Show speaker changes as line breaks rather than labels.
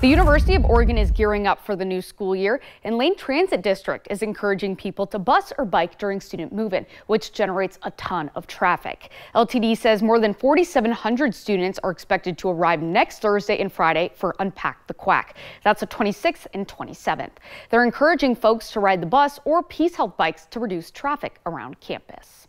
The University of Oregon is gearing up for the new school year, and Lane Transit District is encouraging people to bus or bike during student move-in, which generates a ton of traffic. LTD says more than 4,700 students are expected to arrive next Thursday and Friday for Unpack the Quack. That's the 26th and 27th. They're encouraging folks to ride the bus or PeaceHealth bikes to reduce traffic around campus.